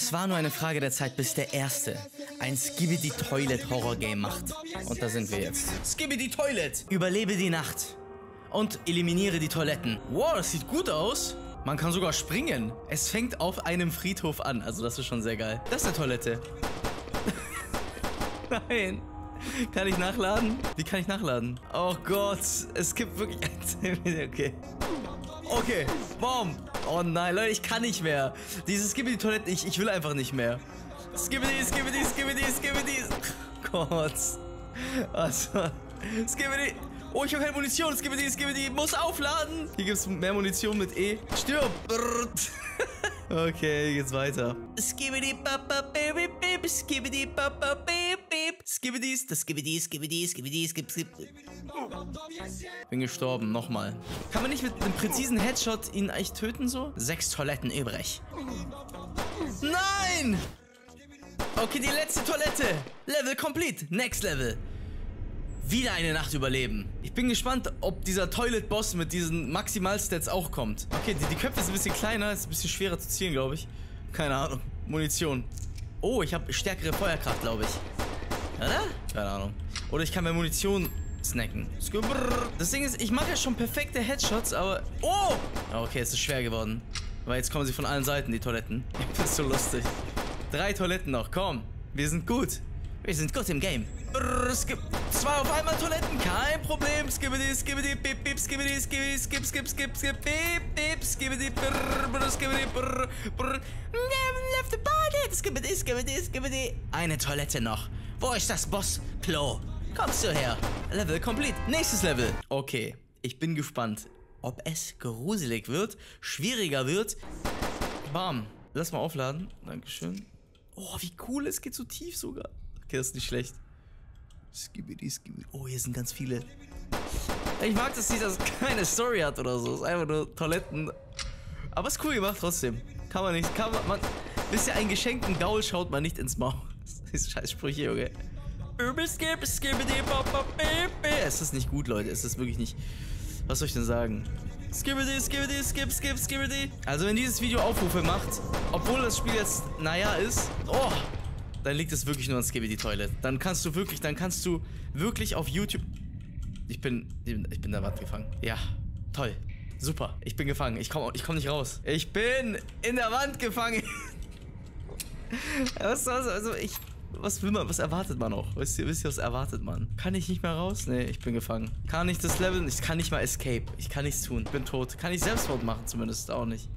Es war nur eine Frage der Zeit, bis der Erste ein Skibidi Toilet Horror Game macht. Und da sind wir jetzt. Skibidi Toilet! Überlebe die Nacht. Und eliminiere die Toiletten. Wow, das sieht gut aus. Man kann sogar springen. Es fängt auf einem Friedhof an. Also das ist schon sehr geil. Das ist eine Toilette. Nein. Kann ich nachladen? Wie kann ich nachladen? Oh Gott, es gibt wirklich ein Okay. Okay, Baum. Oh nein, Leute, ich kann nicht mehr. Dieses Skibidi Toilette, ich, ich will einfach nicht mehr. Skibidi, Skibidi, Skibidi, Skibidi. Gott. Also, Skibidi. Oh, ich habe keine Munition. Skibidi, Skibidi. Muss aufladen. Hier gibt es mehr Munition mit E. Stirb. okay, geht's weiter. Skibidi, papa, baby, baby. Skibidi, papa. Skibidis, das Skibidi, Skibidi, Skibidi, Skib, Skib. Bin gestorben, nochmal. Kann man nicht mit einem präzisen Headshot ihn eigentlich töten so? Sechs Toiletten übrig. Nein! Okay, die letzte Toilette. Level complete. Next Level. Wieder eine Nacht überleben. Ich bin gespannt, ob dieser Toilet-Boss mit diesen Maximal-Stats auch kommt. Okay, die, die Köpfe sind ein bisschen kleiner, ist ein bisschen schwerer zu zielen, glaube ich. Keine Ahnung. Munition. Oh, ich habe stärkere Feuerkraft, glaube ich. Oder? Keine Ahnung. Oder ich kann mehr Munition snacken. Das Ding ist, ich mache ja schon perfekte Headshots, aber... Oh! Okay, es ist schwer geworden. Weil jetzt kommen sie von allen Seiten, die Toiletten. Das ist so lustig. Drei Toiletten noch, komm. Wir sind gut. Wir sind gut im Game. Brrr, skip. Zwei auf einmal Toiletten, kein Problem. Skibbidi, skibbidi, bip, bip, skibbidi, skibbidi, skip, skip, skip, skip, bip, bip, skibbidi, brrr, brrr, skibbidi, brrr, brrr. Left the body, skibbidi, skibbidi, skibbidi. Eine Toilette noch. Wo ist das Boss-Klo? Kommst du her? Level complete. Nächstes Level. Okay, ich bin gespannt, ob es gruselig wird, schwieriger wird. Bam. Lass mal aufladen. Dankeschön. Oh, wie cool, es geht so tief sogar. Okay, das ist nicht schlecht. Skibidi, skibidi. Oh, hier sind ganz viele. Ich mag, dass sie keine Story hat oder so. Es ist einfach nur Toiletten. Aber ist cool gemacht trotzdem. Kann man nicht, kann man, man wisst ihr, einen geschenkten Gaul schaut man nicht ins Maul. Ist scheiß Sprüche, Junge. Es ist nicht gut, Leute. Es ist wirklich nicht. Was soll ich denn sagen? Skibidi, skibidi, skip, skip, skibidi. Also wenn dieses Video Aufrufe macht, obwohl das Spiel jetzt, naja, ist, oh, dann liegt es wirklich nur an Skibidi Toilet. Dann kannst du wirklich, dann kannst du wirklich auf YouTube... Ich bin, ich bin der Wand gefangen. Ja, toll. Super, ich bin gefangen. Ich komme ich komm nicht raus. Ich bin in der Wand gefangen. was, was, also ich, was will man, was erwartet man noch? Wisst ihr, wisst ihr, was erwartet man? Kann ich nicht mehr raus? Nee, ich bin gefangen. Kann ich das Level, ich kann nicht mal Escape. Ich kann nichts tun. Ich bin tot. Kann ich Selbstmord machen zumindest auch nicht.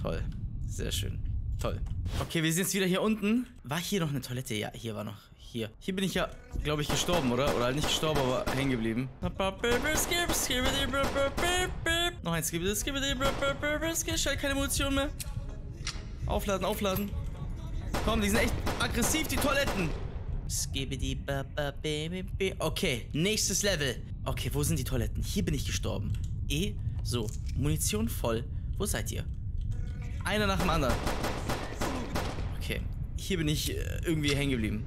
Toll. Sehr schön. Toll. Okay, wir sind jetzt wieder hier unten. War hier noch eine Toilette? Ja, hier war noch. Hier. Hier bin ich ja, glaube ich, gestorben, oder? Oder halt nicht gestorben, aber hängen geblieben. Noch ein Skip. Skip. Keine Munition mehr. Aufladen, aufladen. Komm, die sind echt aggressiv, die Toiletten. Okay, nächstes Level. Okay, wo sind die Toiletten? Hier bin ich gestorben. E, so, Munition voll. Wo seid ihr? Einer nach dem anderen. Okay, hier bin ich äh, irgendwie hängen geblieben.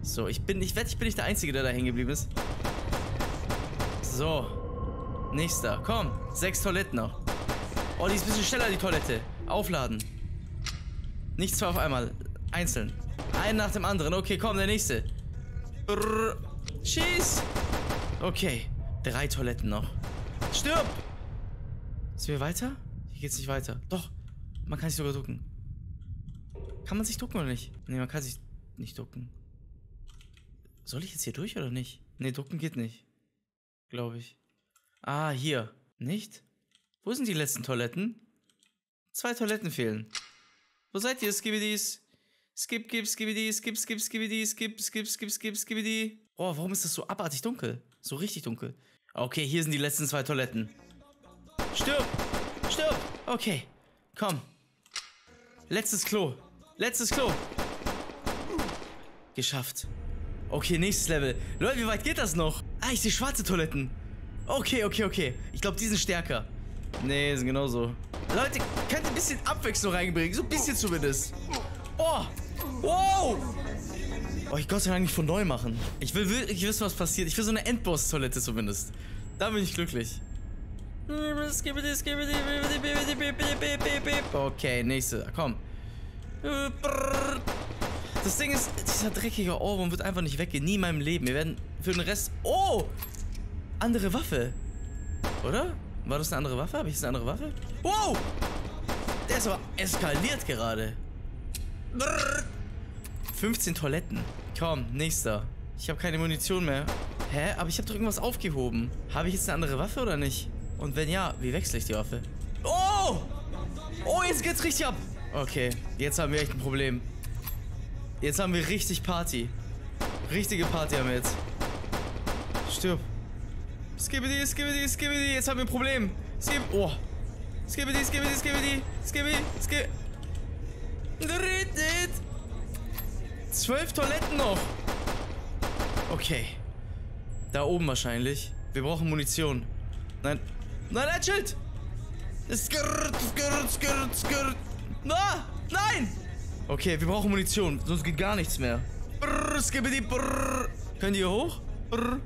So, ich bin, ich wette, ich bin nicht der Einzige, der da hängen geblieben ist. So, nächster, komm, sechs Toiletten noch. Oh, die ist ein bisschen schneller, die Toilette. Aufladen. Nicht zwei auf einmal. Einzeln. Einen nach dem anderen. Okay, komm, der nächste. Brrr. Schieß! Okay. Drei Toiletten noch. Stirb! Sind wir weiter? Hier geht's nicht weiter. Doch. Man kann sich sogar ducken. Kann man sich ducken oder nicht? Nee, man kann sich nicht ducken. Soll ich jetzt hier durch oder nicht? Nee, ducken geht nicht. Glaube ich. Ah, hier. Nicht? Wo sind die letzten Toiletten? Zwei Toiletten fehlen. Wo seid ihr, Skibidis? Skip, skip, skibidi, skip, skip, skibidi, skip, skip, skip, skip, skibidi. Oh, warum ist das so abartig dunkel? So richtig dunkel. Okay, hier sind die letzten zwei Toiletten. Stirb! Stirb! Okay, komm. Letztes Klo. Letztes Klo. Geschafft. Okay, nächstes Level. Leute, wie weit geht das noch? Ah, ich sehe schwarze Toiletten. Okay, okay, okay. Ich glaube, die sind stärker. Nee, sind genauso. Leute, könnt ihr ein bisschen Abwechslung reinbringen? So ein bisschen zumindest. Oh! Wow! Oh, ich Gott sei Dank nicht von neu machen. Ich will wirklich wissen, was passiert. Ich will so eine Endboss-Toilette zumindest. Da bin ich glücklich. Okay, nächste. Komm. Das Ding ist, dieser dreckige Ohrwurm wird einfach nicht weggehen. Nie in meinem Leben. Wir werden für den Rest... Oh! Andere Waffe. Oder? War das eine andere Waffe? Habe ich jetzt eine andere Waffe? Wow! Der ist aber eskaliert gerade. Brrr. 15 Toiletten. Komm, nächster. Ich habe keine Munition mehr. Hä? Aber ich habe doch irgendwas aufgehoben. Habe ich jetzt eine andere Waffe oder nicht? Und wenn ja, wie wechsle ich die Waffe? Oh! Oh, jetzt geht's richtig ab. Okay, jetzt haben wir echt ein Problem. Jetzt haben wir richtig Party. Richtige Party haben wir jetzt. Stirb. Skibidi, skibidi, skibidi. Jetzt haben wir ein Problem. Skib... Oh. Skibidi, skibidi, skibidi. Skibidi, skibidi. Zwölf Toiletten noch. Okay. Da oben wahrscheinlich. Wir brauchen Munition. Nein. Nein, ein Schild! Skirrt, skirrt, skirrt, skirrt. Na, nein! Okay, wir brauchen Munition, sonst geht gar nichts mehr. Brrr, skibidi, brrr. Können die hier hoch? Brrr.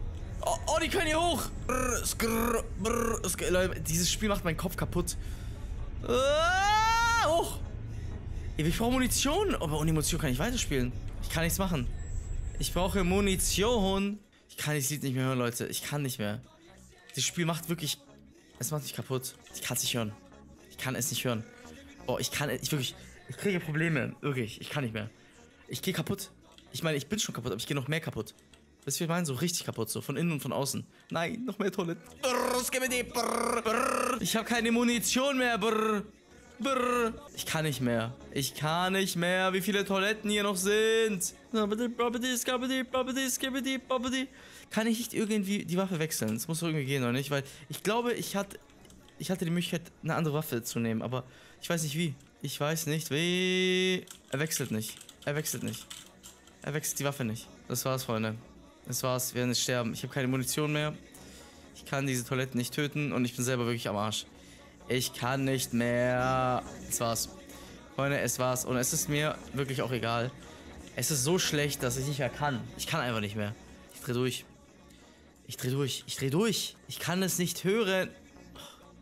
Oh, oh, die können hier hoch! Brrr, skirr, brrr, skirr. Leute, dieses Spiel macht meinen Kopf kaputt. Ah, hoch! Ich brauche Munition, aber ohne Munition kann ich weiterspielen. Ich kann nichts machen. Ich brauche Munition. Ich kann das Lied nicht mehr hören, Leute. Ich kann nicht mehr. Das Spiel macht wirklich... Es macht mich kaputt. Ich kann es nicht hören. Ich kann es nicht hören. Boah, ich kann... Ich wirklich... Ich kriege Probleme. Wirklich. Ich kann nicht mehr. Ich gehe kaputt. Ich meine, ich bin schon kaputt, aber ich gehe noch mehr kaputt. Weißt du, wie ich meine? So richtig kaputt, so von innen und von außen. Nein, noch mehr Toiletten. Ich habe keine Munition mehr. Brr. Brr. Ich kann nicht mehr. Ich kann nicht mehr, wie viele Toiletten hier noch sind. Kann ich nicht irgendwie die Waffe wechseln? Das muss irgendwie gehen, oder nicht? Weil ich glaube, ich hatte, ich hatte die Möglichkeit, eine andere Waffe zu nehmen, aber ich weiß nicht wie. Ich weiß nicht wie. Er wechselt nicht. Er wechselt nicht. Er wechselt die Waffe nicht. Das war's, Freunde. Das war's. Wir werden jetzt sterben. Ich habe keine Munition mehr. Ich kann diese Toiletten nicht töten und ich bin selber wirklich am Arsch. Ich kann nicht mehr. Es war's. Freunde, es war's. Und es ist mir wirklich auch egal. Es ist so schlecht, dass ich nicht mehr kann. Ich kann einfach nicht mehr. Ich dreh durch. Ich dreh durch. Ich dreh durch. Ich kann es nicht hören.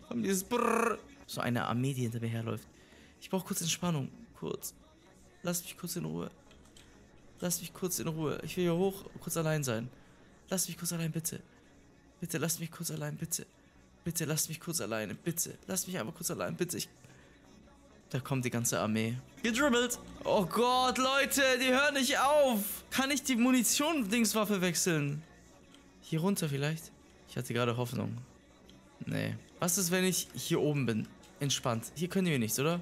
Und dieses Brrr. So eine Armee, die hinter mir herläuft. Ich brauche kurz Entspannung. Kurz. Lass mich kurz in Ruhe. Lass mich kurz in Ruhe. Ich will hier hoch, kurz allein sein. Lass mich kurz allein, bitte. Bitte, lass mich kurz allein, bitte. Bitte lasst mich kurz alleine. Bitte. Lasst mich einfach kurz allein. Bitte. Ich da kommt die ganze Armee. Gedribbelt. Oh Gott, Leute, die hören nicht auf. Kann ich die Munition-Dingswaffe wechseln? Hier runter vielleicht? Ich hatte gerade Hoffnung. Nee. Was ist, wenn ich hier oben bin? Entspannt. Hier können wir nichts, oder?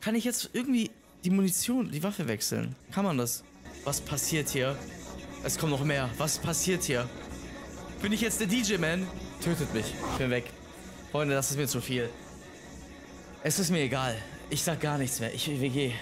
Kann ich jetzt irgendwie die Munition, die Waffe wechseln? Kann man das? Was passiert hier? Es kommt noch mehr. Was passiert hier? Bin ich jetzt der DJ-Man? Tötet mich. Ich bin weg. Freunde, das ist mir zu viel. Es ist mir egal. Ich sag gar nichts mehr. Ich WG.